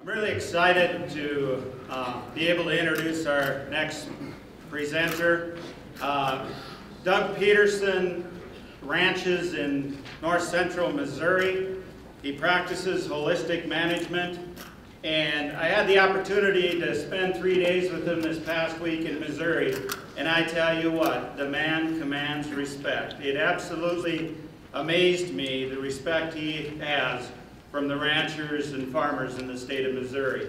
I'm really excited to uh, be able to introduce our next presenter. Uh, Doug Peterson ranches in north central Missouri. He practices holistic management and I had the opportunity to spend three days with him this past week in Missouri and I tell you what, the man commands respect. It absolutely amazed me the respect he has from the ranchers and farmers in the state of Missouri.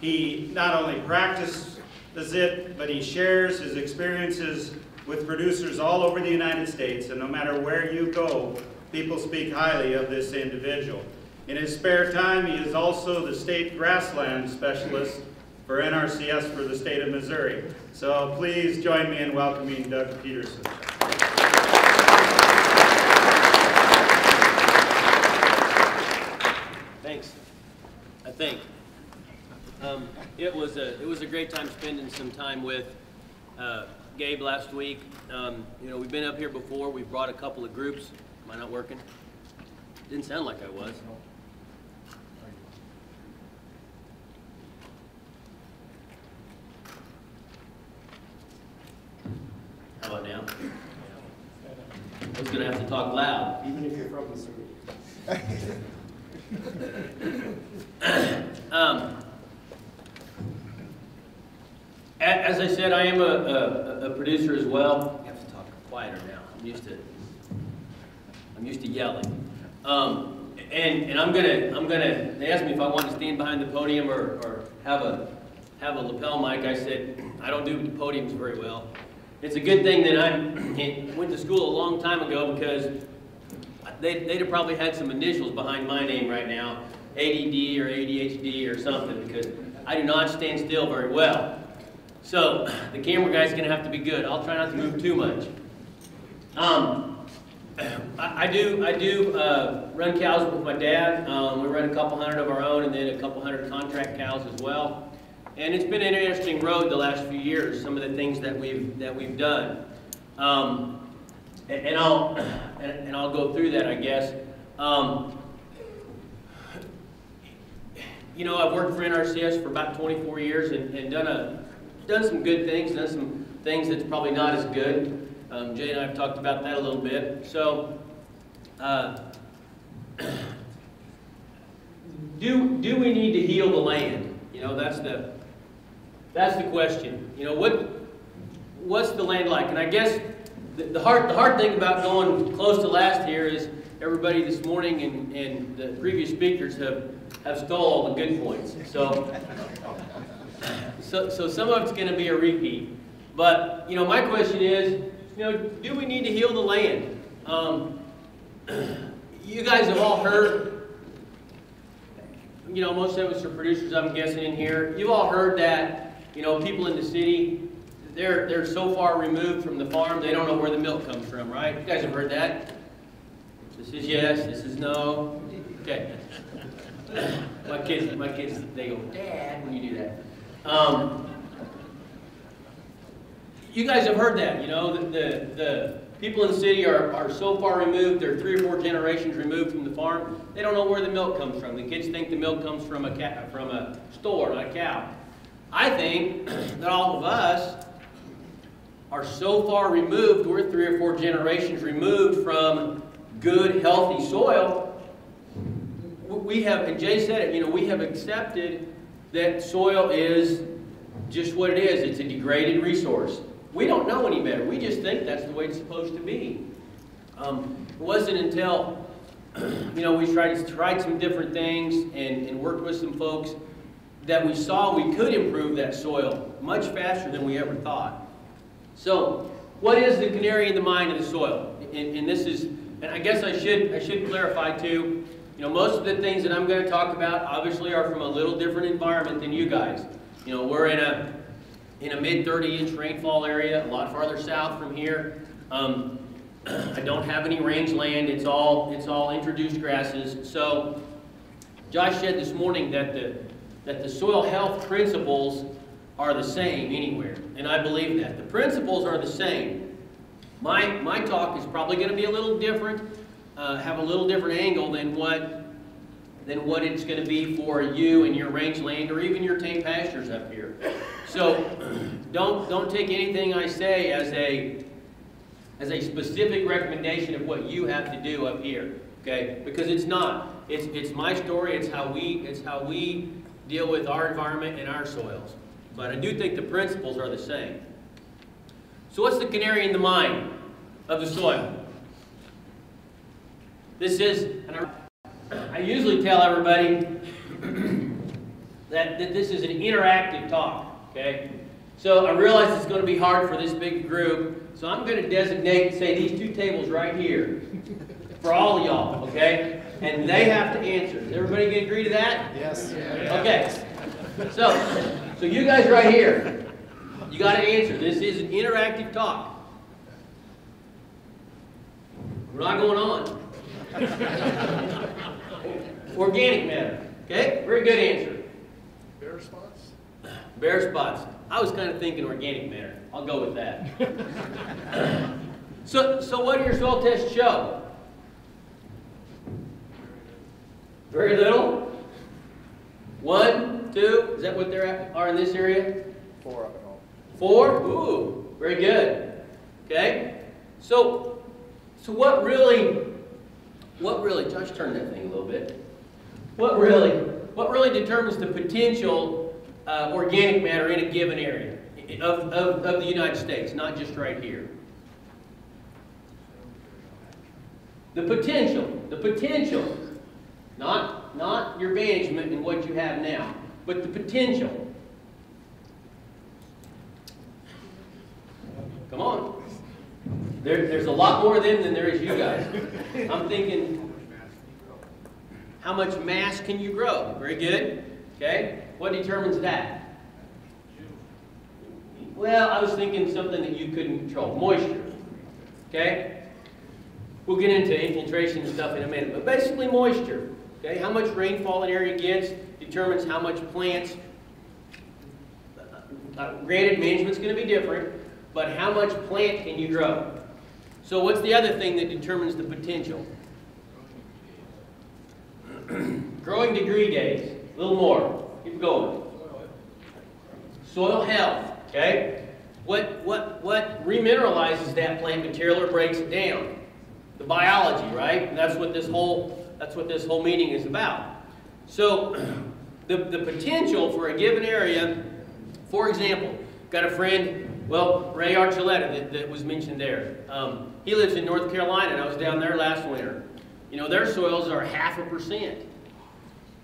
He not only practices it, but he shares his experiences with producers all over the United States, and no matter where you go, people speak highly of this individual. In his spare time, he is also the state grassland specialist for NRCS for the state of Missouri. So please join me in welcoming Doug Peterson. Thanks. I think. Um, it was a it was a great time spending some time with uh, Gabe last week. Um, you know, we've been up here before. We've brought a couple of groups. Am I not working? Didn't sound like I was. How about now? I was gonna have to talk loud. Even if you're from Missouri. Um, as I said, I am a, a, a producer as well. I have to talk quieter now. I'm used to, I'm used to yelling. Um, and, and I'm gonna, I'm gonna, they asked me if I wanted to stand behind the podium or, or have a, have a lapel mic. I said, I don't do the podiums very well. It's a good thing that I went to school a long time ago because they, they'd have probably had some initials behind my name right now, ADD or ADHD or something, because I do not stand still very well. So the camera guy's gonna have to be good. I'll try not to move too much. Um, I, I do, I do uh, run cows with my dad. Um, we run a couple hundred of our own and then a couple hundred contract cows as well. And it's been an interesting road the last few years, some of the things that we've, that we've done. Um, and I'll, and, and I'll go through that, I guess. Um, you know, I've worked for NRCS for about 24 years and, and done a, done some good things, done some things that's probably not as good. Um, Jay and I have talked about that a little bit. So, uh, do, do we need to heal the land? You know, that's the, that's the question. You know, what, what's the land like? And I guess the, hard, the hard thing about going close to last here is everybody this morning and, and the previous speakers have, have stole all the good points. So, so, so some of it's going to be a repeat. But, you know, my question is, you know, do we need to heal the land? Um, you guys have all heard, you know, most of us are producers, I'm guessing, in here. You've all heard that, you know, people in the city, they're, they're so far removed from the farm, they don't know where the milk comes from, right? You guys have heard that? This is yes, this is no. Okay. my kids, my kids, they go, Dad, when you do that. Um, you guys have heard that, you know, the, the, the people in the city are, are so far removed, they're three or four generations removed from the farm, they don't know where the milk comes from. The kids think the milk comes from a, from a store, not a cow. I think that all of us are so far removed, we're three or four generations removed from good, healthy soil. We have, and Jay said it, you know, we have accepted that soil is just what it is. It's a degraded resource. We don't know any better. We just think that's the way it's supposed to be. Um, it wasn't until, you know, we tried, to tried some different things and, and worked with some folks that we saw we could improve that soil much faster than we ever thought. So, what is the canary in the mine of the soil? And, and, this is, and I guess I should, I should clarify too, you know, most of the things that I'm going to talk about obviously are from a little different environment than you guys. You know, we're in a, in a mid 30 inch rainfall area, a lot farther south from here. Um, I don't have any rangeland, it's all, it's all introduced grasses. So, Josh said this morning that the, that the soil health principles are the same anywhere, and I believe that. The principles are the same. My, my talk is probably going to be a little different, uh, have a little different angle than what than what it's gonna be for you and your rangeland or even your tame pastures up here. So, don't, don't take anything I say as a, as a specific recommendation of what you have to do up here, okay? Because it's not. It's, it's my story, it's how we, it's how we deal with our environment and our soils. But I do think the principles are the same. So what's the canary in the mine of the soil? This is, I, usually tell everybody that, that this is an interactive talk, okay? So I realize it's going to be hard for this big group, so I'm going to designate, say, these two tables right here for all y'all, okay? And they have to answer. Is everybody agree to that? Yes. Okay. So, so you guys right here, you got to answer. This is an interactive talk. We're not going on. Organic matter. Okay? Very good answer. Bear spots? Bare spots. I was kind of thinking organic matter. I'll go with that. so, so what do your soil tests show? Very little? One, two? Is that what they are are in this area? Four up and home. Four? Ooh, very good. Okay? So, so what really, what really, Josh, turn that thing a little bit. What really, what really determines the potential uh, organic matter in a given area of, of, of the United States, not just right here? The potential, the potential, not, not your management and what you have now, but the potential. Come on. There, there's a lot more of them than there is you guys. I'm thinking, how much mass can you grow? Very good. Okay. What determines that? Well, I was thinking something that you couldn't control. Moisture. Okay? We'll get into infiltration and stuff in a minute, but basically moisture. Okay? How much rainfall an area gets determines how much plants. Uh, granted, management's going to be different, but how much plant can you grow? So what's the other thing that determines the potential? Growing degree days. A little more. Keep going. Soil health. Okay? What, what, what remineralizes that plant material or breaks it down? The biology, right? And that's what this whole, that's what this whole meeting is about. So the, the potential for a given area, for example, got a friend, well, Ray Archuleta that, that was mentioned there. Um, he lives in North Carolina, and I was down there last winter. You know, their soils are half a percent.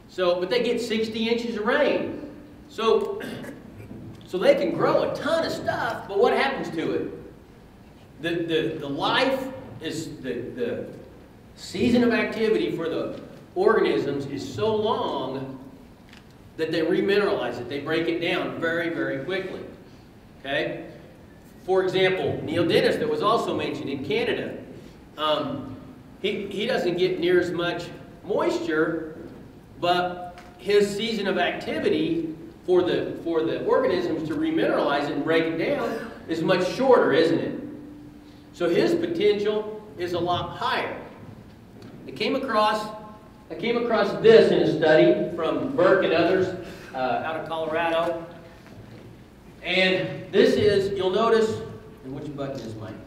So, but they get 60 inches of rain. So, so they can grow a ton of stuff, but what happens to it? The, the, the life is, the, the season of activity for the organisms is so long that they remineralize it. They break it down very, very quickly. Okay? For example, Neil Dennis, that was also mentioned in Canada, um, he, he doesn't get near as much moisture, but his season of activity for the, for the organisms to remineralize it and break it down is much shorter, isn't it? So his potential is a lot higher. It came across, I came across this in a study from Burke and others uh, out of Colorado. And this is, you'll notice, and which button is mine?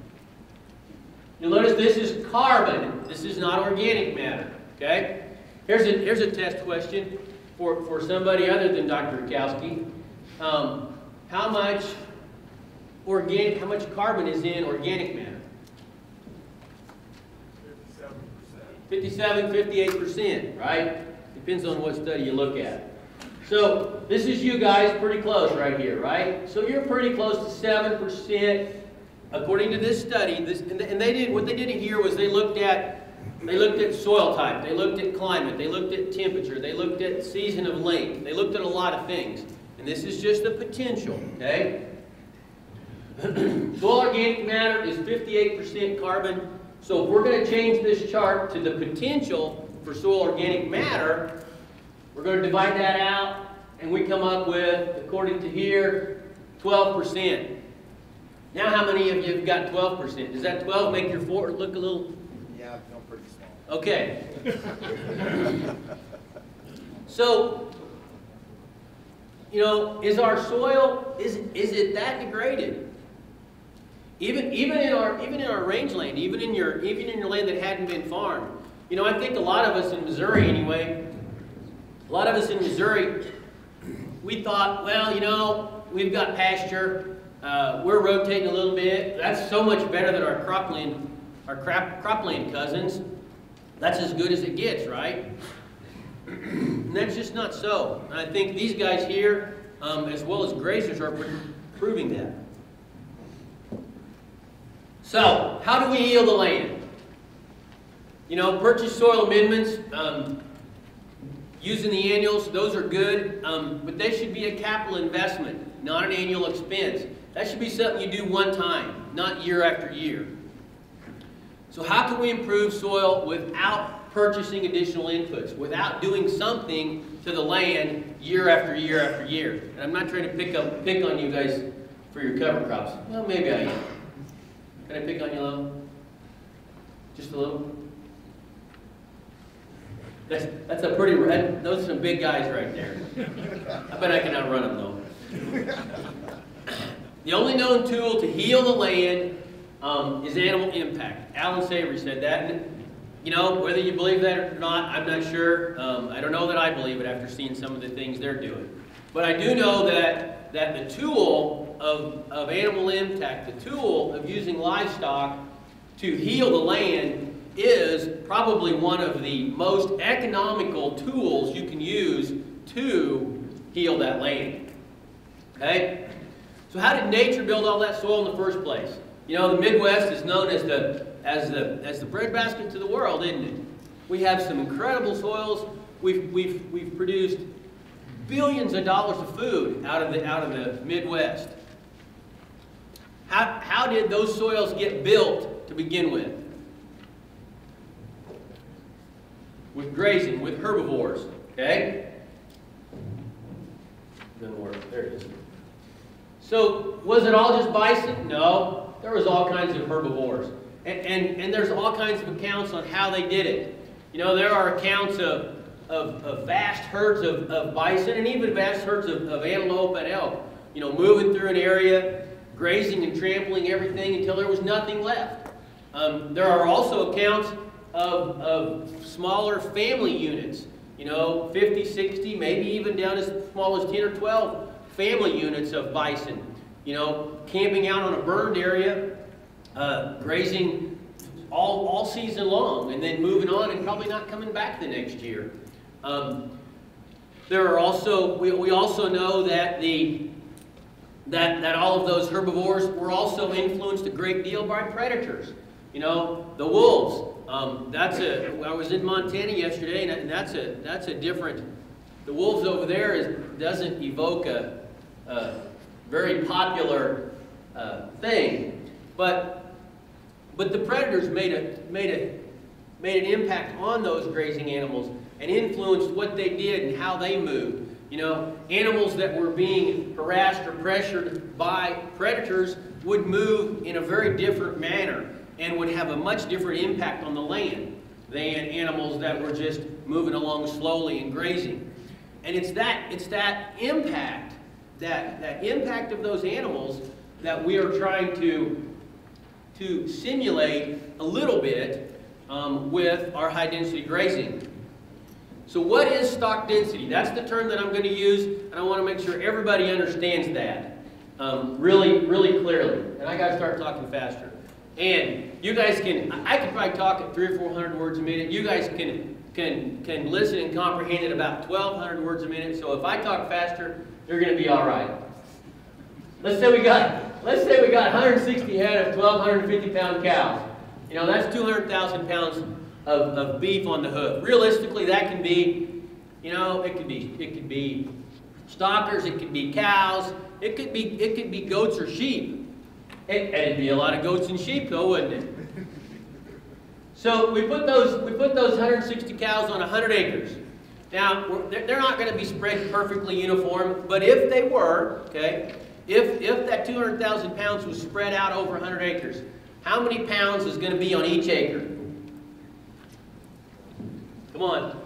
You'll notice this is carbon. This is not organic matter, okay? Here's a, here's a test question for, for somebody other than Dr. Rukowski. Um, how much organic, how much carbon is in organic matter? 57, 58%, right? Depends on what study you look at. So this is you guys pretty close right here, right? So you're pretty close to 7%, according to this study. This, and they did what they did here was they looked at they looked at soil type, they looked at climate, they looked at temperature, they looked at season of length, they looked at a lot of things. And this is just the potential, okay? Soil organic matter is 58% carbon. So if we're going to change this chart to the potential for soil organic matter, we're going to divide that out, and we come up with, according to here, 12%. Now how many of you have got 12%? Does that 12 make your 4 look a little... Yeah, I feel pretty small. Okay. So, you know, is our soil, is, is it that degraded? Even, even in our, even in our rangeland, even in your, even in your land that hadn't been farmed. You know, I think a lot of us in Missouri anyway, a lot of us in Missouri, we thought, well, you know, we've got pasture, uh, we're rotating a little bit. That's so much better than our cropland, our crop, cropland cousins. That's as good as it gets, right? And that's just not so. And I think these guys here, um, as well as grazers, are pr- proving that. So, how do we heal the land? You know, purchase soil amendments, um, using the annuals, those are good, um, but they should be a capital investment, not an annual expense. That should be something you do one time, not year after year. So how can we improve soil without purchasing additional inputs, without doing something to the land year after year after year? And I'm not trying to pick up pick on you guys for your cover crops. Well, maybe I am. Can I pick on you a little? Just a little? That's, that's a pretty, that, those are some big guys right there. I bet I can outrun them though. The only known tool to heal the land um, is animal impact. Allan Savory said that. You know, whether you believe that or not, I'm not sure. Um, I don't know that I believe it after seeing some of the things they're doing. But I do know that, that the tool of, of animal impact, the tool of using livestock to heal the land is probably one of the most economical tools you can use to heal that land. Okay? So how did nature build all that soil in the first place? You know, the Midwest is known as the, as the, as the breadbasket to the world, isn't it? We have some incredible soils. We've, we've, we've produced billions of dollars of food out of the, out of the Midwest. How, how did those soils get built to begin with? With grazing, with herbivores, okay? Doesn't work. There it is. So, was it all just bison? No. There was all kinds of herbivores. And, and, and there's all kinds of accounts on how they did it. You know, there are accounts of, of, of vast herds of, of bison and even vast herds of, of antelope and elk, you know, moving through an area, grazing and trampling everything until there was nothing left. Um, there are also accounts of, of smaller family units, you know, 50, 60, maybe even down as small as 10 or 12 family units of bison, you know, camping out on a burned area, uh, grazing all, all season long, and then moving on and probably not coming back the next year. Um, there are also, we, we also know that the that, that all of those herbivores were also influenced a great deal by predators. You know, the wolves. Um, that's a. I was in Montana yesterday, and that's a that's a different. The wolves over there is doesn't evoke a, a very popular uh, thing, but but the predators made a made a made an impact on those grazing animals and influenced what they did and how they moved. You know, animals that were being harassed or pressured by predators would move in a very different manner and would have a much different impact on the land than animals that were just moving along slowly and grazing. And it's that, it's that impact, that, that impact of those animals that we are trying to, to simulate a little bit um, with our high density grazing. So what is stock density? That's the term that I'm going to use, and I want to make sure everybody understands that um, really, really clearly. And I got to start talking faster. And you guys can, I can probably talk at three or four hundred words a minute. You guys can can can listen and comprehend at about 1,200 words a minute. So if I talk faster, you're going to be all right. Let's say we got, let's say we got 160 head of 1,250 pound cows. You know, that's 200,000 pounds of, of beef on the hoof. Realistically, that can be, you know, it could be, it could be stockers, it could be cows, it could be, it could be goats or sheep. It, it'd be a lot of goats and sheep though, wouldn't it? So we put those, we put those 160 cows on 100 acres. Now, they're not going to be spread perfectly uniform, but if they were, okay, if, if that 200,000 pounds was spread out over 100 acres, how many pounds is going to be on each acre? Come on.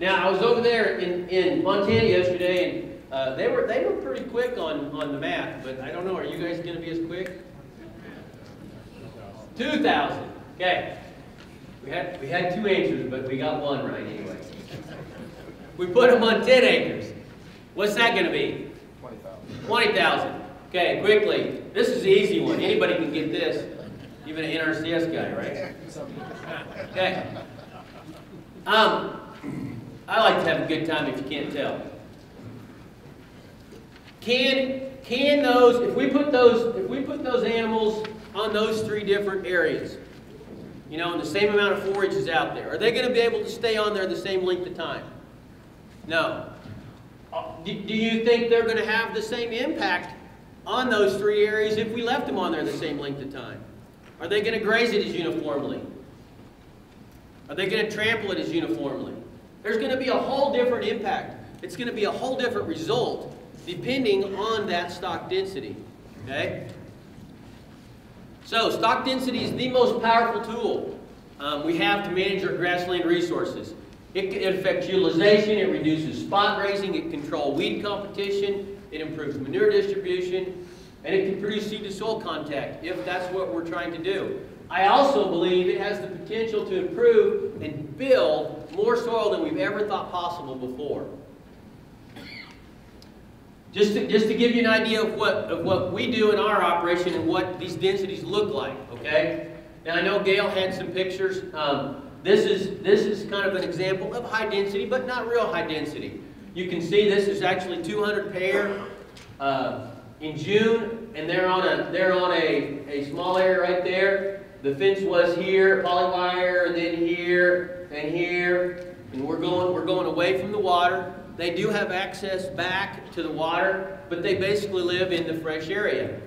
Now, I was over there in, in Montana yesterday, and uh, they were they were pretty quick on, on the math, but I don't know, are you guys going to be as quick? 2,000. Okay. We had, we had two answers, but we got one right anyway. We put them on 10 acres. What's that going to be? Twenty thousand. 20,000. Okay, quickly. This is the easy one. Anybody can get this. Even an NRCS guy, right? Okay. Um, I like to have a good time if you can't tell. Can, can those, if we put those, if we put those animals on those three different areas, you know, and the same amount of forage is out there, are they gonna be able to stay on there the same length of time? No. Uh, Do, do you think they're gonna have the same impact on those three areas if we left them on there the same length of time? Are they gonna graze it as uniformly? Are they gonna trample it as uniformly? There's gonna be a whole different impact. It's gonna be a whole different result depending on that stock density, okay? So stock density is the most powerful tool um, we have to manage our grassland resources. It, it affects utilization, it reduces spot grazing, it controls weed competition, it improves manure distribution, and it can produce seed to soil contact if that's what we're trying to do. I also believe it has the potential to improve and build more soil than we've ever thought possible before. Just to, just to give you an idea of what, of what we do in our operation and what these densities look like, okay? Now, I know Gail had some pictures. Um, this, is, this is kind of an example of high density, but not real high density. You can see this is actually 200 pair uh, in June, and they're on, a, they're on a, a small area right there. The fence was here, polywire, and then here, and here, and we're going, we're going away from the water. They do have access back to the water, but they basically live in the fresh area.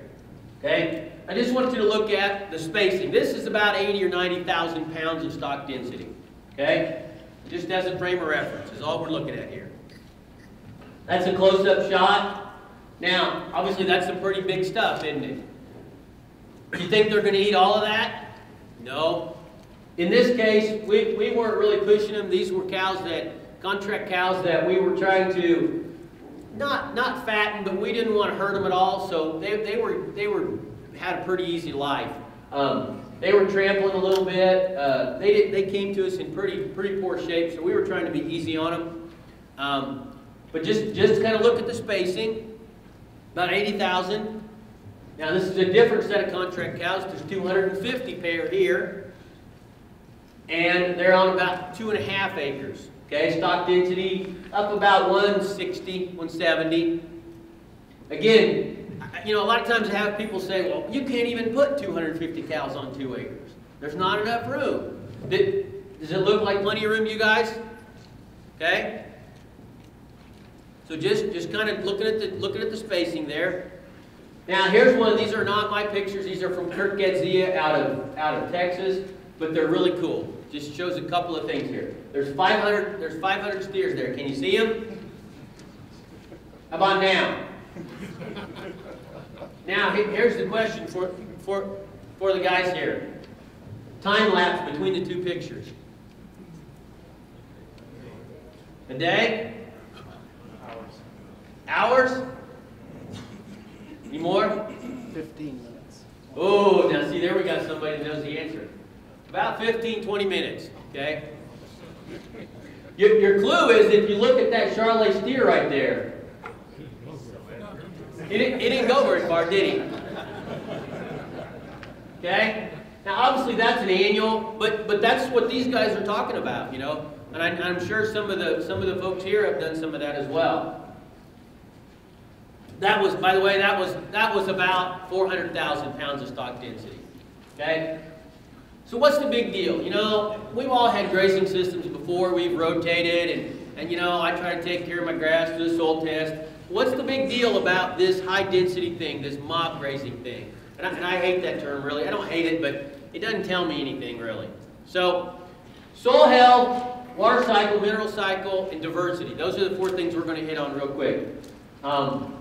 Okay? I just want you to look at the spacing. This is about 80 or 90,000 pounds of stock density. Okay? Just as a frame of reference is all we're looking at here. That's a close-up shot. Now, obviously that's some pretty big stuff, isn't it? You think they're going to eat all of that? No. In this case, we, we weren't really pushing them. These were cows that, contract cows that we were trying to not not fatten, but we didn't want to hurt them at all. So they, they were they were had a pretty easy life. Um, they were trampling a little bit. Uh, they did, they came to us in pretty pretty poor shape, so we were trying to be easy on them. Um, but just just kind of look at the spacing. About 80,000. Now this is a different set of contract cows. There's 250 pair here, and they're on about two and a half acres. Okay, stock density up about 160, 170. Again, you know, a lot of times I have people say, well, you can't even put 250 cows on two acres. There's not enough room. Does it look like plenty of room, you guys? Okay? So just, just kind of looking at the, looking at the spacing there. Now, here's one. These are not my pictures. These are from Kirk Gadzia out of, out of Texas, but they're really cool. Just shows a couple of things here. There's 500, there's 500 steers there. Can you see them? How about now? Now, here's the question for, for, for the guys here. Time lapse between the two pictures. A day? Hours? Any more? Fifteen minutes. Oh, now see, there we got somebody that knows the answer. About 15, 20 minutes, okay? Your, your clue is if you look at that Charolais steer right there. He didn't, didn't go very far, did he? Okay? Now, obviously, that's an annual, but, but that's what these guys are talking about, you know? And I, I'm sure some of, the, some of the folks here have done some of that as well. That was, by the way, that was, that was about 400,000 pounds of stock density. Okay? So what's the big deal? You know, we've all had grazing systems before. We've rotated and, and you know, I try to take care of my grass, do a soil test. What's the big deal about this high density thing, this mob grazing thing? And I, and I hate that term really. I don't hate it, but it doesn't tell me anything really. So, soil health, water cycle, mineral cycle, and diversity. Those are the four things we're going to hit on real quick. Um,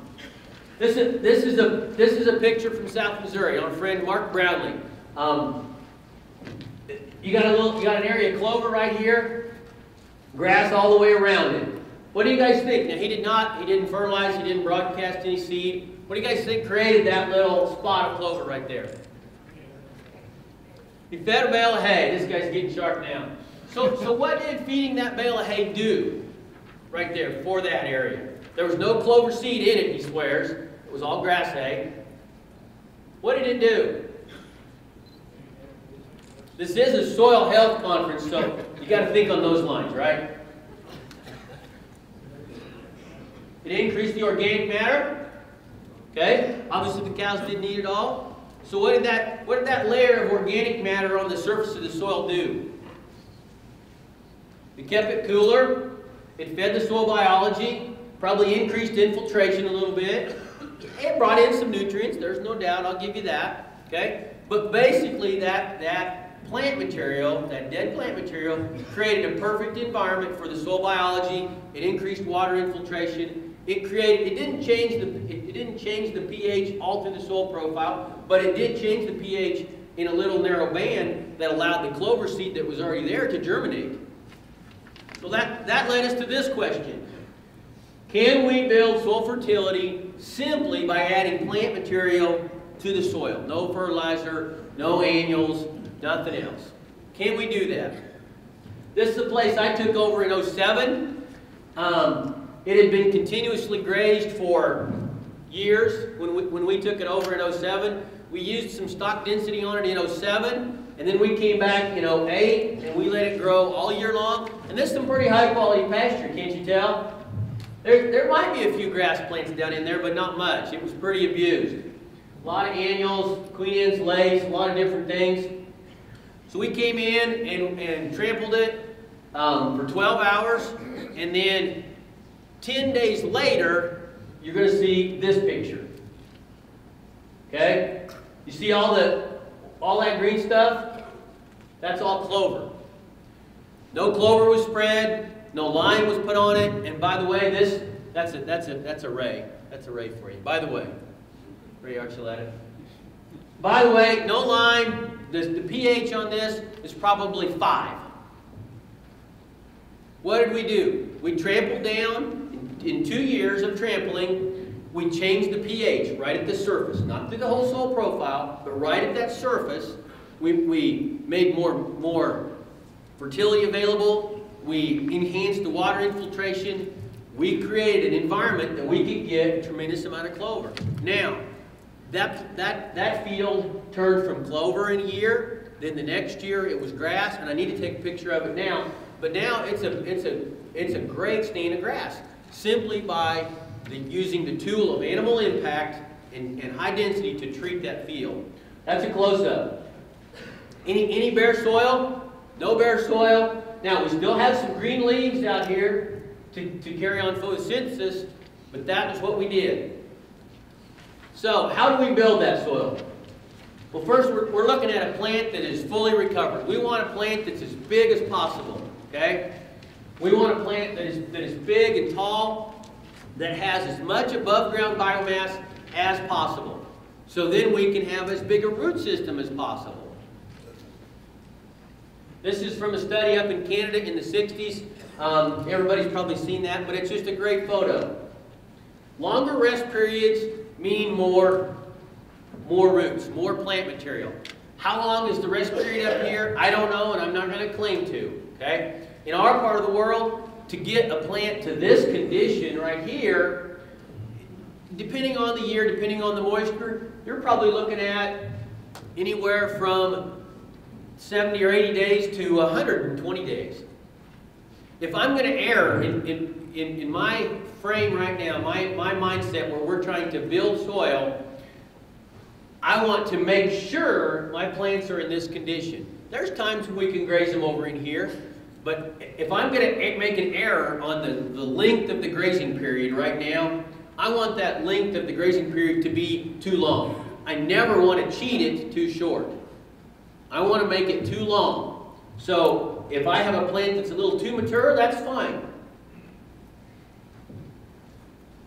this is, this, is a, this is a picture from South Missouri on a friend Mark Bradley. Um, you got a little, you got an area of clover right here. grass all the way around it. What do you guys think? Now, he did not, he didn't fertilize, he didn't broadcast any seed. What do you guys think created that little spot of clover right there? He fed a bale of hay. This guy's getting sharp now. So, so what did feeding that bale of hay do right there for that area? There was no clover seed in it, he swears. It was all grass hay. What did it do? This is a soil health conference, so you got to think on those lines, right? It increased the organic matter. Okay? Obviously the cows didn't eat it all. So what did that what did that layer of organic matter on the surface of the soil do? It kept it cooler. It fed the soil biology. Probably increased infiltration a little bit. It brought in some nutrients. There's no doubt. I'll give you that. Okay? But basically, that that plant material, that dead plant material, created a perfect environment for the soil biology. It increased water infiltration. It created. It didn't change the. It, it didn't change the pH alter the soil profile, but it did change the pH in a little narrow band that allowed the clover seed that was already there to germinate. So that, that led us to this question. Can we build soil fertility simply by adding plant material to the soil? No fertilizer, no annuals, nothing else. Can we do that? This is the place I took over in 07. Um, it had been continuously grazed for years when we, when we took it over in 07. We used some stock density on it in 07. And then we came back in 08 and we let it grow all year long. And this is some pretty high quality pasture, can't you tell? There, there might be a few grass plants down in there, but not much. It was pretty abused. A lot of annuals, Queen Anne's lace, a lot of different things. So we came in and, and trampled it um, for 12 hours. And then 10 days later, you're going to see this picture. Okay? You see all the all that green stuff? That's all clover. No clover was spread, no lime was put on it, and by the way, this that's a that's a that's a ray. That's a ray for you. By the way, Ray Archuleta. By the way, no lime. The, the pH on this is probably five. What did we do? We trampled down in, in two years of trampling. We changed the pH right at the surface, not through the whole soil profile, but right at that surface. We, we made more, more fertility available. We enhanced the water infiltration. We created an environment that we could get a tremendous amount of clover. Now, that, that, that field turned from clover in a year, then the next year it was grass, and I need to take a picture of it now. But now it's a, it's a, it's a great stand of grass, simply by the, using the tool of animal impact and, and high density to treat that field. That's a close-up. Any, any bare soil? No bare soil. Now, we still have some green leaves out here to, to carry on photosynthesis, but that is what we did. So, how do we build that soil? Well, first, we're, we're looking at a plant that is fully recovered. We want a plant that's as big as possible, okay? We want a plant that is, that is big and tall, that has as much above ground biomass as possible. So then we can have as big a root system as possible. This is from a study up in Canada in the 60s. Um, everybody's probably seen that, but it's just a great photo. Longer rest periods mean more, more roots, more plant material. How long is the rest period up here? I don't know, and I'm not going to claim to. Okay? In our part of the world, to get a plant to this condition right here, depending on the year, depending on the moisture, you're probably looking at anywhere from 70 or 80 days to 120 days. If I'm going to err in, in, in, in my frame right now, my, my mindset where we're trying to build soil, I want to make sure my plants are in this condition. There's times when we can graze them over in here, but if I'm going to make an error on the, the length of the grazing period right now, I want that length of the grazing period to be too long. I never want to cheat it too short. I want to make it too long. So if I have a plant that's a little too mature, that's fine.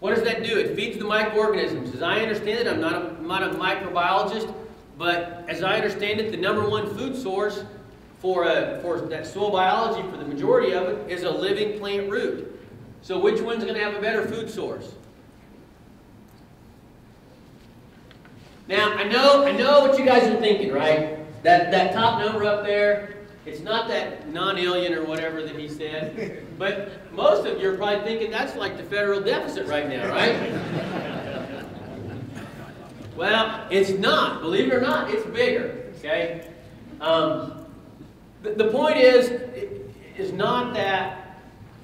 What does that do? It feeds the microorganisms. As I understand it, I'm not a, I'm not a microbiologist, but as I understand it, the number one food source for, a, for that soil biology for the majority of it is a living plant root. So which one's going to have a better food source? Now, I know, I know what you guys are thinking, right? That, that top number up there, it's not that non-alien or whatever that he said, but most of you are probably thinking that's like the federal deficit right now, right? Well, it's not. Believe it or not, it's bigger, okay? Um, the, the point is, is not that,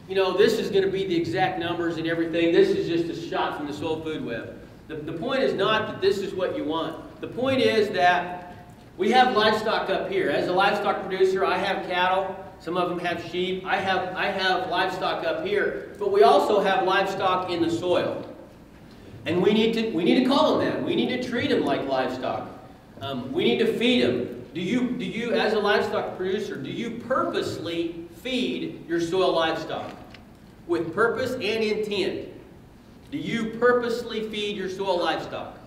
you know, this is going to be the exact numbers and everything. This is just a shot from the Soil food web. The, the point is not that this is what you want. The point is that we have livestock up here. As a livestock producer, I have cattle. Some of them have sheep. I have, I have livestock up here. But we also have livestock in the soil. And we need to, we need to call them that. We need to treat them like livestock. Um, we need to feed them. Do you, do you, as a livestock producer, do you purposely feed your soil livestock? With purpose and intent. Do you purposely feed your soil livestock?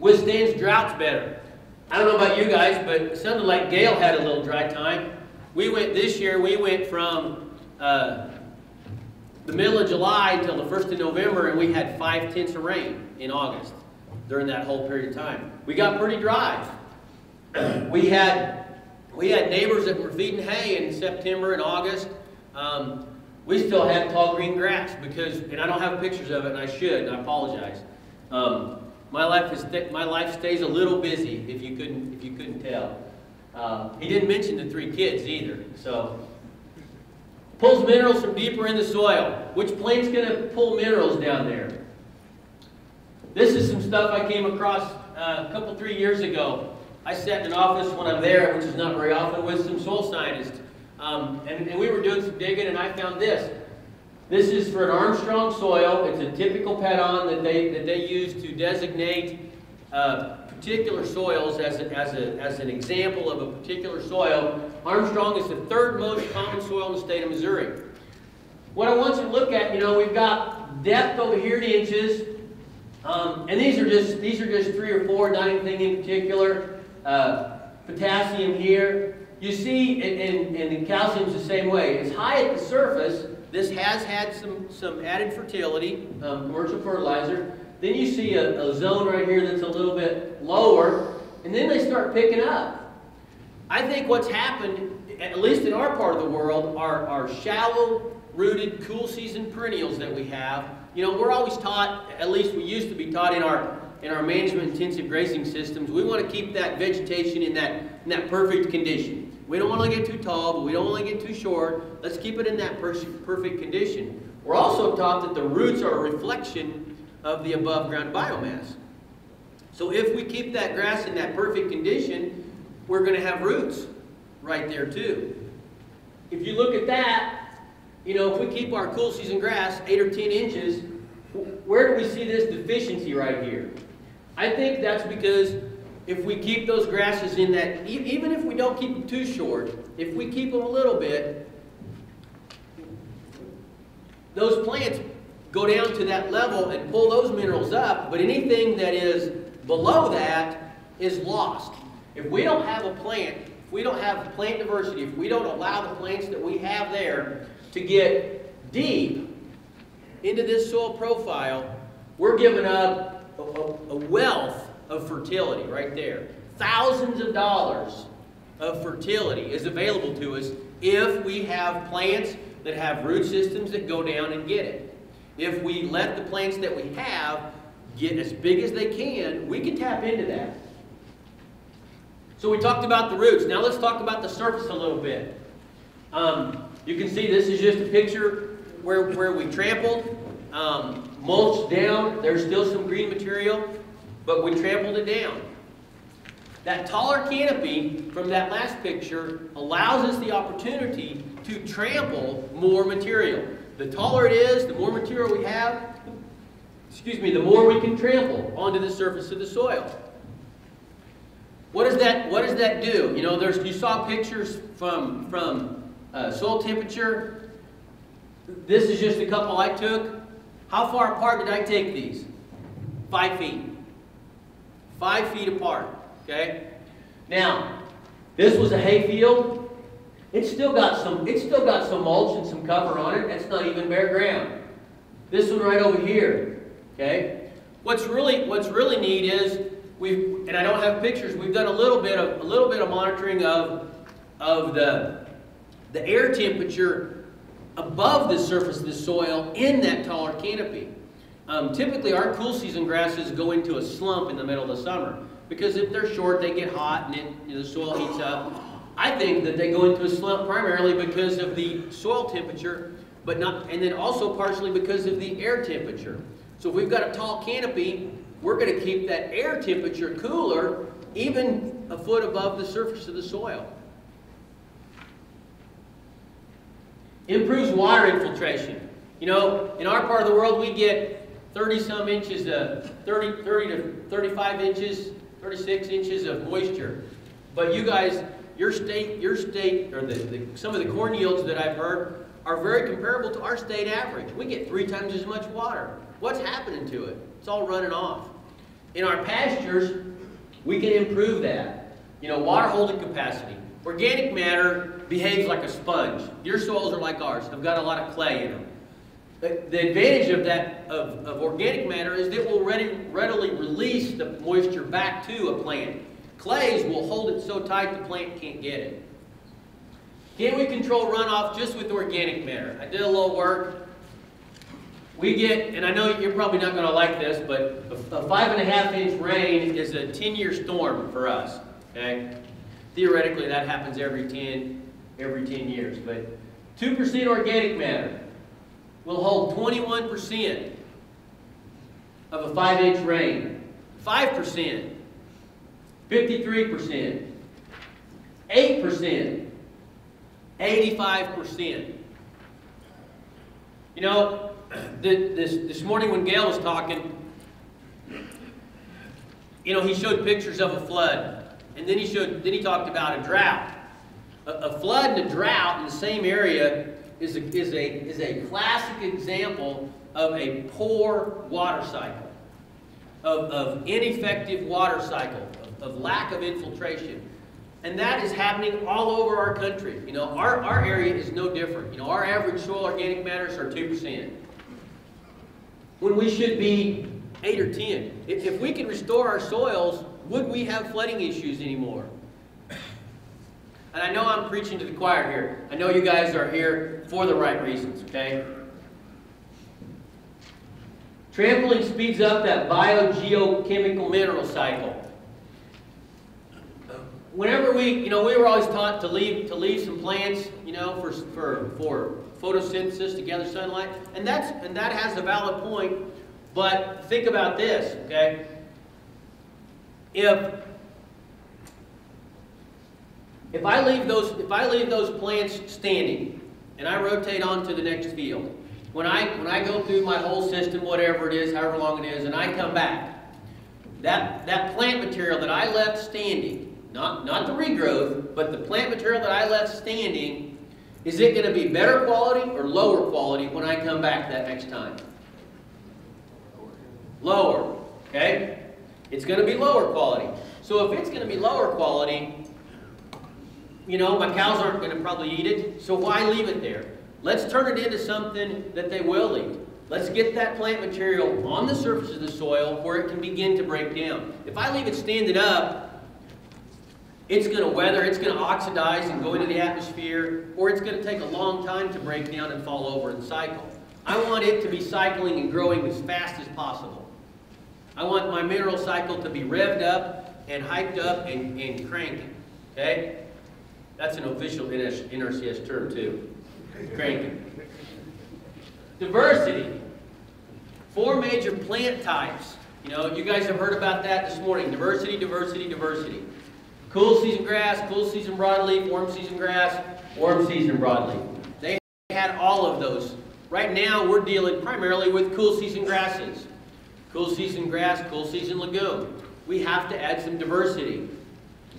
Withstands droughts better. I don't know about you guys, but it sounded like Gail had a little dry time. We went this year, we went from uh, the middle of July until the 1st of November, and we had five tenths of rain in August during that whole period of time. We got pretty dry. we had we had neighbors that were feeding hay in September and August. Um, we still had tall green grass because, and I don't have pictures of it, and I should, and I apologize. Um, my life is my life stays a little busy, if you couldn't if you couldn't tell. Uh, he didn't mention the three kids either, so Pulls minerals from deeper in the soil. Which plant's going to pull minerals down there? This is some stuff I came across uh, a couple, three years ago. I sat in an office when I'm there, which is not very often, with some soil scientists. Um, and, and we were doing some digging, and I found this. This is for an Armstrong soil. It's a typical pedon that they, that they use to designate uh, particular soils as, a, as, a, as an example of a particular soil. Armstrong is the third most common soil in the state of Missouri. What I want you to look at, you know, we've got depth over here in inches, um, and these are just these are just three or four, not anything in particular. Uh, potassium here. You see, and, and, and the calcium's the same way. It's high at the surface. This has had some, some added fertility, um, commercial fertilizer. Then you see a, a zone right here that's a little bit lower, and then they start picking up. I think what's happened, at least in our part of the world, are, are shallow rooted cool season perennials that we have. You know, we're always taught, at least we used to be taught in our in our management intensive grazing systems, we want to keep that vegetation in that, in that perfect condition. We don't want to get too tall, but we don't want to get too short. Let's keep it in that perfect condition. We're also taught that the roots are a reflection of the above ground biomass. So if we keep that grass in that perfect condition, we're going to have roots right there too. If you look at that, you know, if we keep our cool season grass 8 or 10 inches, where do we see this deficiency right here? I think that's because if we keep those grasses in that, even if we don't keep them too short, if we keep them a little bit, those plants go down to that level and pull those minerals up, but anything that is below that is lost. If we don't have a plant, if we don't have plant diversity, if we don't allow the plants that we have there to get deep into this soil profile, we're giving up a, a wealth of fertility right there. Thousands of dollars of fertility is available to us if we have plants that have root systems that go down and get it. If we let the plants that we have get as big as they can, we can tap into that. So we talked about the roots. Now let's talk about the surface a little bit. Um, you can see this is just a picture where, where we trampled, um, mulched down. There's still some green material, but we trampled it down. That taller canopy from that last picture allows us the opportunity to trample more material. The taller it is, the more material we have, excuse me, the more we can trample onto the surface of the soil. What does that, what does that do? You know, there's, you saw pictures from, from uh, soil temperature. This is just a couple I took. How far apart did I take these? Five feet. Five feet apart, okay? Now, this was a hay field. It's still got some, it's still got some mulch and some cover on it. That's not even bare ground. This one right over here, okay? What's really, what's really neat is we've, and I don't have pictures, we've done a little bit of, a little bit of monitoring of, of the, the air temperature above the surface of the soil in that taller canopy. Um, typically, our cool season grasses go into a slump in the middle of the summer because if they're short, they get hot and it, you know, the soil heats up. I think that they go into a slump primarily because of the soil temperature, but not, and then also partially because of the air temperature. So if we've got a tall canopy, we're going to keep that air temperature cooler even a foot above the surface of the soil. Improves water infiltration. You know, in our part of the world, we get 30 some inches, of 30, 30 to 35 inches, 36 inches of moisture. But you guys, your state, your state, or the, the, some of the corn yields that I've heard are very comparable to our state average. We get three times as much water. What's happening to it? It's all running off. In our pastures, we can improve that. You know, water holding capacity. Organic matter behaves like a sponge. Your soils are like ours, They've got a lot of clay in them. The, advantage of that, of, of organic matter, is that it will ready, readily release the moisture back to a plant. Clays will hold it so tight the plant can't get it. Can we control runoff just with organic matter? I did a little work. We get, and I know you're probably not going to like this, but a, a five and a half inch rain is a 10 year storm for us. Okay? Theoretically, that happens every 10, every 10 years. But 2% organic matter will hold 21% of a 5 inch rain. 5%, 53%, 8%, 85%. You know, this, this morning when Gabe was talking, you know, he showed pictures of a flood. And then he showed, then he talked about a drought. A, a flood and a drought in the same area is a, is a, is a classic example of a poor water cycle, of, of ineffective water cycle, of, of lack of infiltration. And that is happening all over our country. You know, our, our area is no different. You know, our average soil organic matters are 2%. When we should be 8 or 10. If, if we can restore our soils, would we have flooding issues anymore? And I know I'm preaching to the choir here. I know you guys are here for the right reasons, okay? Trampling speeds up that biogeochemical mineral cycle. Whenever we, you know, we were always taught to leave to leave some plants, you know, for for for photosynthesis to gather sunlight, and that's and that has a valid point. But think about this, okay? If if I leave those if I leave those plants standing and I rotate on to the next field, when I when I go through my whole system, whatever it is, however long it is, and I come back, that that plant material that I left standing, not not the regrowth, but the plant material that I left standing, is it going to be better quality or lower quality when I come back that next time? Lower, okay? It's going to be lower quality. So if it's going to be lower quality, you know, my cows aren't going to probably eat it, so why leave it there? Let's turn it into something that they will eat. Let's get that plant material on the surface of the soil where it can begin to break down. If I leave it standing up, it's going to weather, it's going to oxidize and go into the atmosphere, or it's going to take a long time to break down and fall over and cycle. I want it to be cycling and growing as fast as possible. I want my mineral cycle to be revved up and hyped up and, and cranking. Okay? That's an official NRCS term too. Cranking. Diversity. Four major plant types. You know, you guys have heard about that this morning. Diversity, diversity, diversity. Cool season grass, cool season broadleaf, warm season grass, warm season broadleaf. They had all of those. Right now, we're dealing primarily with cool season grasses. Cool season grass, cool season legume. We have to add some diversity.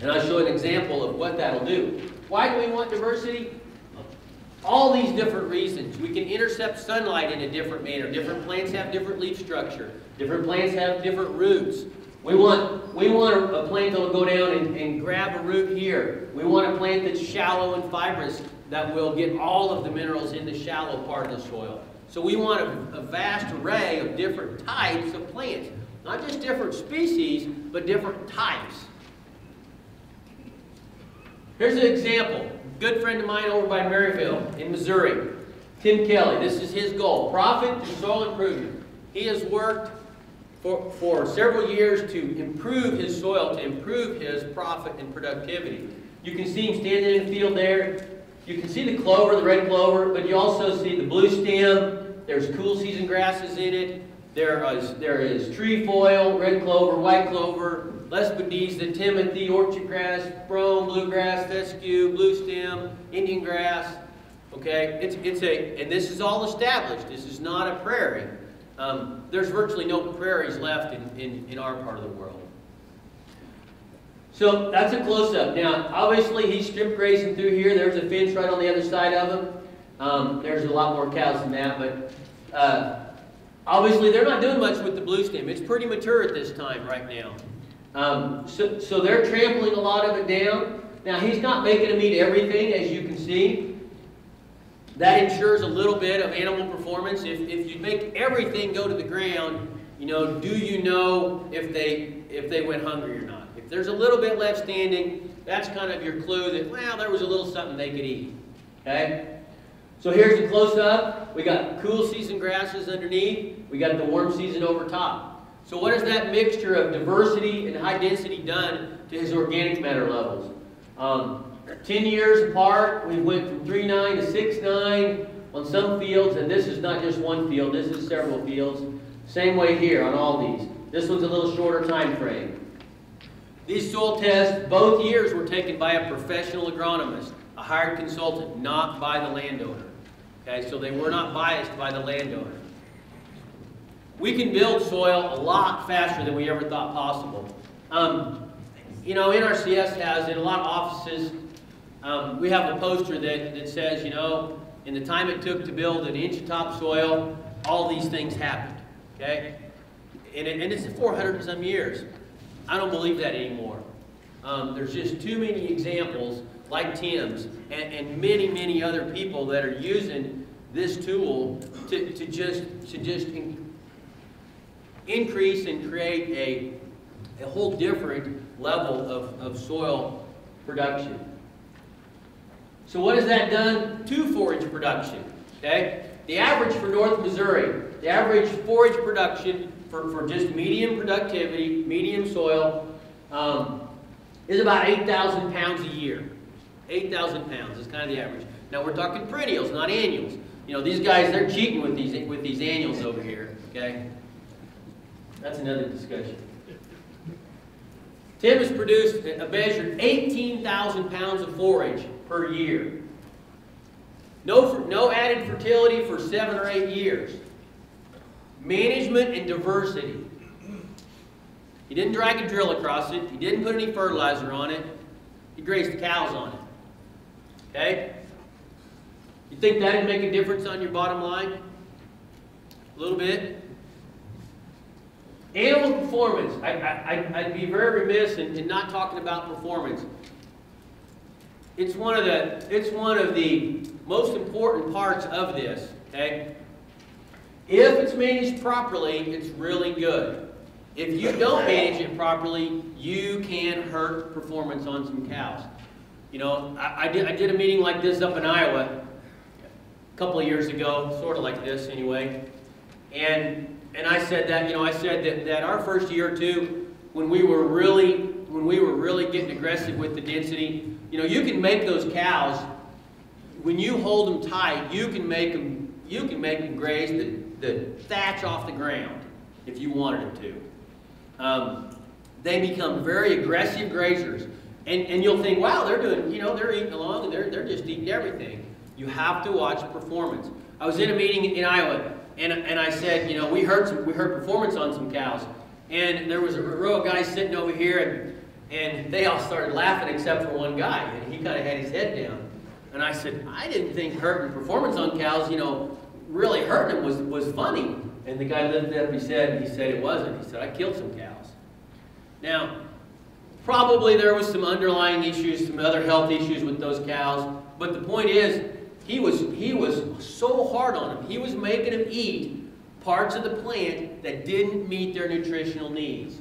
And I'll show an example of what that'll do. Why do we want diversity? All these different reasons. We can intercept sunlight in a different manner. Different plants have different leaf structure. Different plants have different roots. We want, we want a plant that'll go down and, and grab a root here. We want a plant that's shallow and fibrous that will get all of the minerals in the shallow part of the soil. So we want a, a vast array of different types of plants. Not just different species, but different types. Here's an example. Good friend of mine over by Maryville in Missouri, Tim Kelly. This is his goal, profit through soil improvement. He has worked for, for several years to improve his soil, to improve his profit and productivity. You can see him standing in the field there. You can see the clover, the red clover, but you also see the blue stem. There's cool season grasses in it. There is, there is trefoil, red clover, white clover, Lespedeza, timothy, orchard grass, brome, bluegrass, fescue, blue stem, Indian grass. Okay, it's, it's a, and this is all established. This is not a prairie. Um, there's virtually no prairies left in, in, in our part of the world. So that's a close-up. Now, obviously, he's strip grazing through here. There's a fence right on the other side of him. Um, there's a lot more cows than that, but uh, obviously they're not doing much with the blue stem. It's pretty mature at this time right now. Um, so, so they're trampling a lot of it down. Now, he's not making them eat everything, as you can see. That ensures a little bit of animal performance. If, if you make everything go to the ground, you know, do you know if they, if they went hungry or not? If there's a little bit left standing, that's kind of your clue that, well, there was a little something they could eat. Okay? So here's a close-up. We got cool season grasses underneath. We got the warm season over top. So what has that mixture of diversity and high density done to his organic matter levels? Um, 10 years apart, we went from 3.9 to 6.9 on some fields, and this is not just one field, this is several fields. Same way here on all these. This one's a little shorter time frame. These soil tests, both years, were taken by a professional agronomist, a hired consultant, not by the landowner. Okay, so they were not biased by the landowner. We can build soil a lot faster than we ever thought possible. Um, you know, NRCS has, in a lot of offices, um, we have a poster that, that says, you know, in the time it took to build an inch of topsoil, all these things happened. Okay? And, it, and it's 400 and some years. I don't believe that anymore. Um, there's just too many examples like Tim's and, and, many, many other people that are using this tool to, to just, to just increase and create a, a whole different level of, of soil production. So what has that done to forage production? Okay? The average for North Missouri, the average forage production for, for just medium productivity, medium soil, um, is about 8,000 pounds a year. 8,000 pounds is kind of the average. Now we're talking perennials, not annuals. You know, these guys, they're cheating with these, with these annuals over here, okay? That's another discussion. Tim has produced a measured 18,000 pounds of forage per year. No, no added fertility for seven or eight years. Management and diversity. He didn't drag a drill across it. He didn't put any fertilizer on it. He grazed the cows on it. Okay? You think that'd make a difference on your bottom line? A little bit? Animal performance. I, I, I'd be very remiss in, in not talking about performance. It's one of the, it's one of the most important parts of this, okay? If it's managed properly, it's really good. If you don't manage it properly, you can hurt performance on some cows. You know, I, I, did, I did a meeting like this up in Iowa a couple of years ago, sort of like this anyway. And and I said that, you know, I said that, that our first year or two, when we were really, when we were really getting aggressive with the density, you know, you can make those cows, when you hold them tight, you can make them, you can make them graze the, the thatch off the ground if you wanted them to. Um, they become very aggressive grazers. And, and you'll think, wow, they're doing, you know, they're eating along and they're, they're just eating everything. You have to watch performance. I was in a meeting in Iowa and, and I said, you know, we heard some, we heard performance on some cows, and there was a row of guys sitting over here, and, and they all started laughing except for one guy, and he kind of had his head down. And I said, I didn't think hurting performance on cows, you know, really hurting them was, was funny. And the guy lifted up, he said, he said it wasn't. He said, I killed some cows. Now, probably there was some underlying issues, some other health issues with those cows, but the point is, he was, he was so hard on them. He was making them eat parts of the plant that didn't meet their nutritional needs.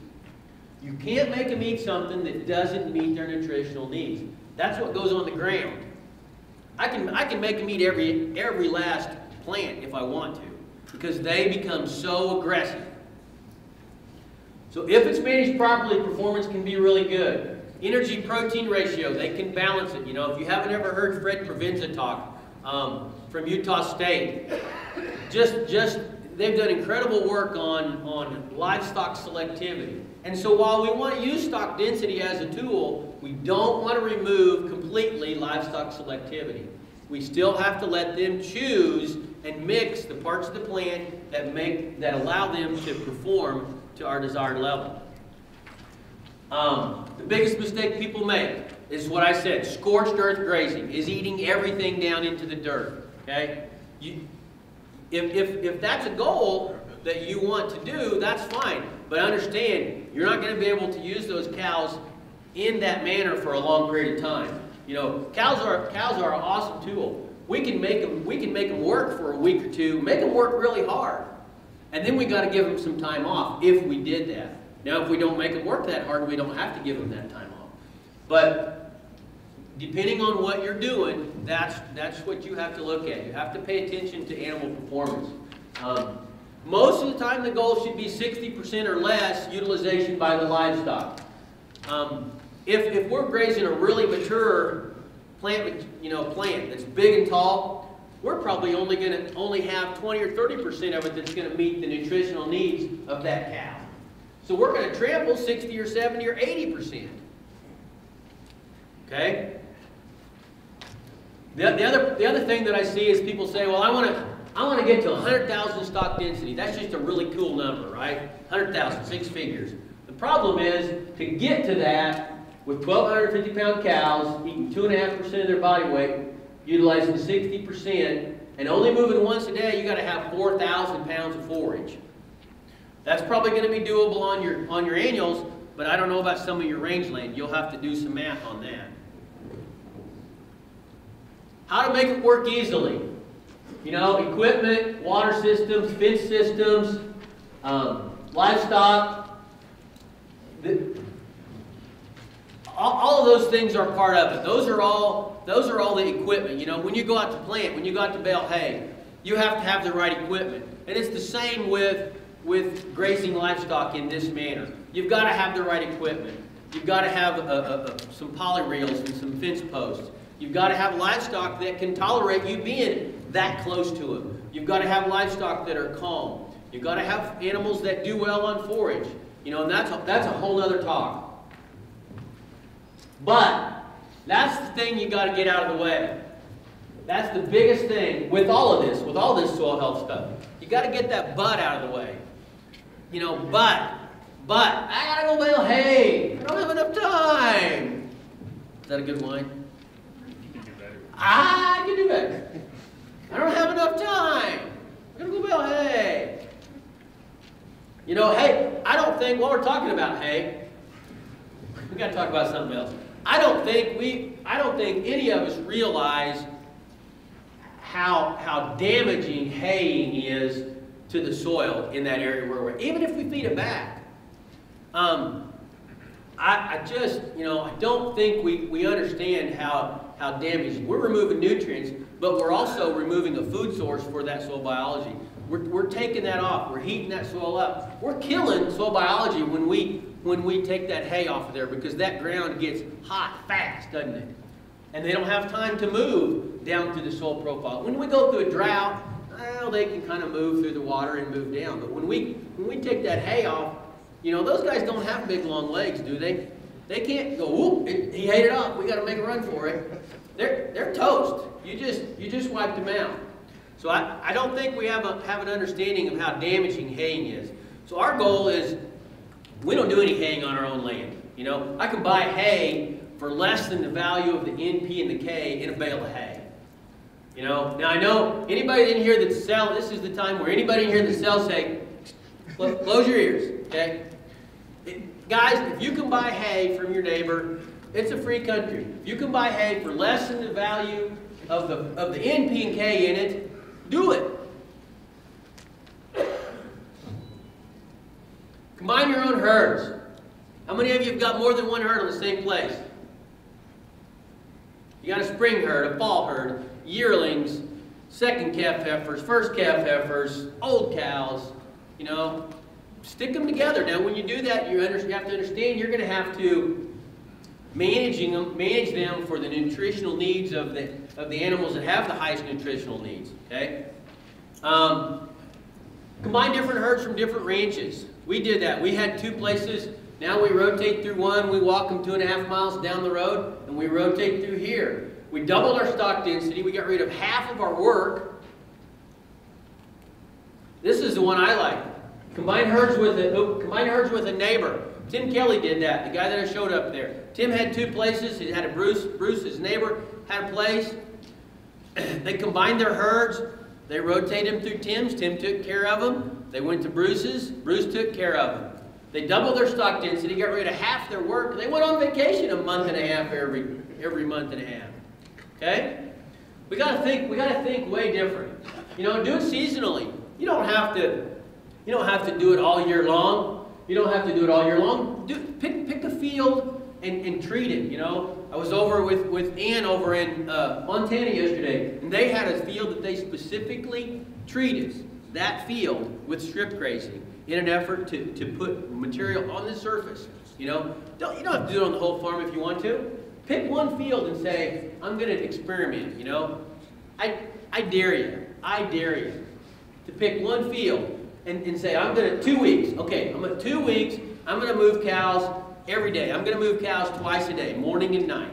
You can't make them eat something that doesn't meet their nutritional needs. That's what goes on the ground. I can, I can make them eat every, every last plant if I want to, because they become so aggressive. So if it's managed properly, performance can be really good. Energy protein ratio, they can balance it. You know, if you haven't ever heard Fred Provenza talk um, from Utah State, just, just, they've done incredible work on, on livestock selectivity. And so while we want to use stock density as a tool, we don't want to remove completely livestock selectivity. We still have to let them choose and mix the parts of the plant that make that allow them to perform to our desired level. Um, the biggest mistake people make is what I said, scorched earth grazing, is eating everything down into the dirt, okay? You, if, if, if that's a goal that you want to do, that's fine. But understand, you're not going to be able to use those cows in that manner for a long period of time. You know, cows are, cows are an awesome tool. We can make them, we can make them work for a week or two, make them work really hard. And then we got to give them some time off if we did that. Now, if we don't make them work that hard, we don't have to give them that time off. But depending on what you're doing, that's, that's what you have to look at. You have to pay attention to animal performance. Um, most of the time, the goal should be 60% or less utilization by the livestock. Um, if, if we're grazing a really mature plant, you know, plant that's big and tall, we're probably only going to only have 20 or 30% of it that's going to meet the nutritional needs of that cow. So we're going to trample 60 or 70 or 80%. Okay? The, the, other, the other thing that I see is people say, well, I want to I want to get to 100,000 stock density. That's just a really cool number, right? 100,000, six figures. The problem is, to get to that, with 1,250 pound cows, eating 2.5% of their body weight, utilizing 60%, and only moving once a day, you got to have 4,000 pounds of forage. That's probably going to be doable on your, on your annuals, but I don't know about some of your rangeland. You'll have to do some math on that. How to make it work easily. You know, equipment, water systems, fence systems, um, livestock. The, all, of those things are part of it. Those are all those are all the equipment. You know, when you go out to plant, when you go out to bale hay, you have to have the right equipment. And it's the same with with grazing livestock in this manner. You've got to have the right equipment. You've got to have a, a, a, some poly reels and some fence posts. You've got to have livestock that can tolerate you being that close to them. You've got to have livestock that are calm. You've got to have animals that do well on forage. You know, and that's a, that's a whole other talk. But that's the thing you got to get out of the way. That's the biggest thing with all of this, with all this soil health stuff. You got to get that but out of the way. You know, but, but, I got to go bale hay. I don't have enough time. Is that a good line? I can do better. I don't have enough time. I'm going to go bale hay. You know, hey, I don't think, while we're talking about hay, we got to talk about something else. I don't think we, I don't think any of us realize how, how damaging haying is to the soil in that area where we're, even if we feed it back. Um, I, I just, you know, I don't think we, we understand how, how damaging. We're removing nutrients, but we're also removing a food source for that soil biology. We're, we're taking that off. We're heating that soil up. We're killing soil biology when we, when we take that hay off of there because that ground gets hot fast, doesn't it? And they don't have time to move down through the soil profile. When we go through a drought, well, they can kind of move through the water and move down. But when we, when we take that hay off, you know, those guys don't have big, long legs, do they? They can't go, whoop, he ate it up. We got to make a run for it. They're, they're toast. You just, you just wiped them out. So I, I don't think we have, a, have an understanding of how damaging haying is. So our goal is, we don't do any haying on our own land. You know, I can buy hay for less than the value of the NP and the K in a bale of hay. You know, now I know anybody in here that sells, this is the time where anybody in here that sells hay, close your ears, okay? It, Guys, if you can buy hay from your neighbor, it's a free country. You can buy hay for less than the value of the, of the NP and K in it, do it. Combine your own herds. How many of you have got more than one herd on the same place? You got a spring herd, a fall herd, yearlings, second calf heifers, first calf heifers, old cows, you know. Stick them together. Now, when you do that, you, you have to understand you're going to have to managing them, manage them for the nutritional needs of the of the animals that have the highest nutritional needs. Okay. Um, combine different herds from different ranches. We did that. We had two places. Now we rotate through one. We walk them two and a half miles down the road, and we rotate through here. We doubled our stock density. We got rid of half of our work. This is the one I like. Combine herds with a oh, combine herds with a neighbor. Tim Kelly did that. The guy that I showed up there. Tim had two places. He had a Bruce. Bruce, his neighbor, had a place. they combined their herds. They rotated them through Tim's. Tim took care of them. They went to Bruce's. Bruce took care of them. They doubled their stock density, got rid of half their work. They went on vacation a month and a half every every month and a half. Okay? We gotta think, we gotta think way different. You know, do it seasonally. You don't have to, you don't have to do it all year long. You don't have to do it all year long. Do, pick, pick a field and, and treat it, you know. I was over with, with Ann over in uh, Montana yesterday, and they had a field that they specifically treated, that field, with strip grazing in an effort to, to put material on the surface. You know, don't, you don't have to do it on the whole farm if you want to. Pick one field and say, I'm going to experiment, you know. I, I dare you, I dare you to pick one field and, and say, I'm going to, two weeks, okay, I'm going to, two weeks, I'm going to move cows every day. I'm going to move cows twice a day, morning and night.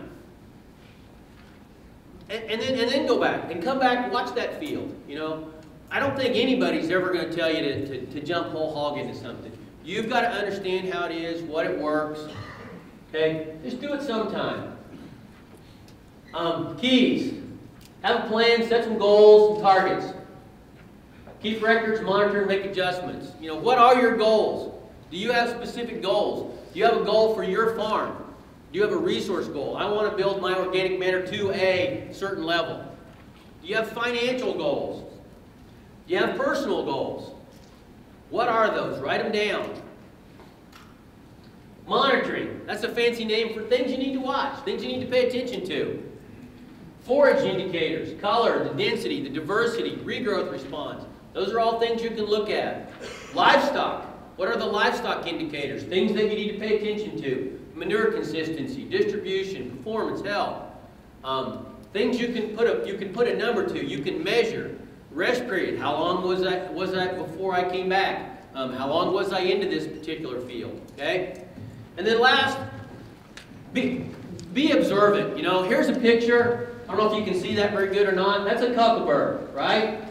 And, and, then, and then go back and come back and watch that field, you know. I don't think anybody's ever going to tell you to, to, to jump whole hog into something. You've got to understand how it is, what it works. Okay? Just do it sometime. Um, keys. Have a plan, set some goals, some targets. Keep records, monitor, and make adjustments. You know, what are your goals? Do you have specific goals? Do you have a goal for your farm? Do you have a resource goal? I want to build my organic matter to a certain level. Do you have financial goals? Do you have personal goals? What are those? Write them down. Monitoring. That's a fancy name for things you need to watch, things you need to pay attention to. Forage indicators, color, the density, the diversity, regrowth response. Those are all things you can look at. Livestock. What are the livestock indicators? Things that you need to pay attention to. Manure consistency, distribution, performance, health. Um, things you can put a you can put a number to. You can measure. Rest period. How long was I was I before I came back? Um, how long was I into this particular field? Okay. And then last, be be observant. You know, here's a picture. I don't know if you can see that very good or not. That's a cocklebur, right?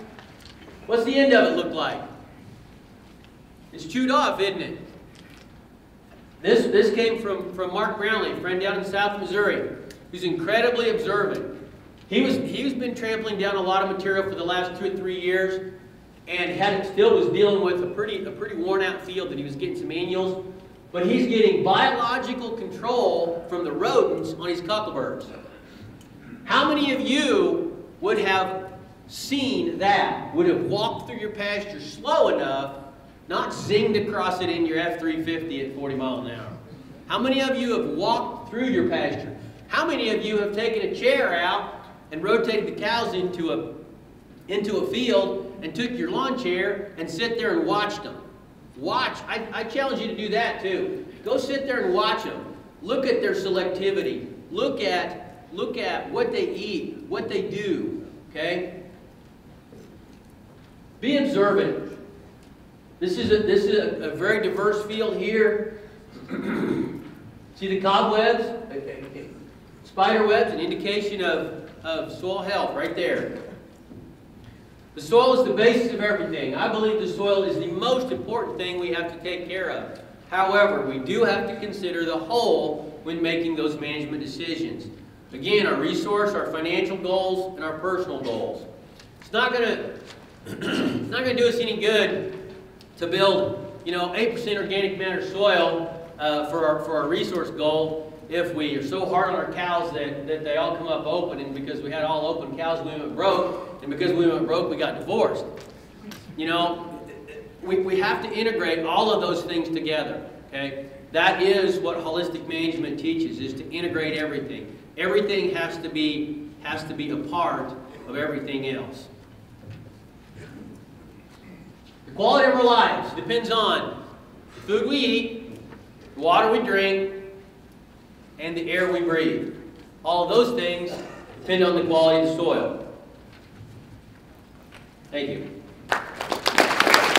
What's the end of it look like? It's chewed off, isn't it? This, this came from, from Mark Brownlee, a friend down in South Missouri, who's incredibly observant. He was, he's been trampling down a lot of material for the last two or three years, and had still was dealing with a pretty, a pretty worn out field that he was getting some annuals. But he's getting biological control from the rodents on his cockleburs. How many of you would have seen that, would have walked through your pasture slow enough, not zinged across it in your F-350 at 40 miles an hour? How many of you have walked through your pasture? How many of you have taken a chair out and rotated the cows into a, into a field and took your lawn chair and sit there and watched them? Watch. I, I challenge you to do that too. Go sit there and watch them. Look at their selectivity. Look at look at what they eat, what they do. Okay? Be observant. This is a, this is a, a very diverse field here. See the cobwebs? Spider webs, an indication of, of soil health right there. The soil is the basis of everything. I believe the soil is the most important thing we have to take care of. However, we do have to consider the whole when making those management decisions. Again, our resource, our financial goals, and our personal goals. It's not going to it's not going to do us any good to build, you know, 8% organic matter soil uh, for our, for our resource goal, if we are so hard on our cows that, that they all come up open, and because we had all open cows, we went broke, and because we went broke, we got divorced. You know, we, we have to integrate all of those things together, okay? That is what holistic management teaches, is to integrate everything. Everything has to be, has to be a part of everything else. The quality of our lives depends on the food we eat, the water we drink, and the air we breathe. All those things depend on the quality of the soil. Thank you.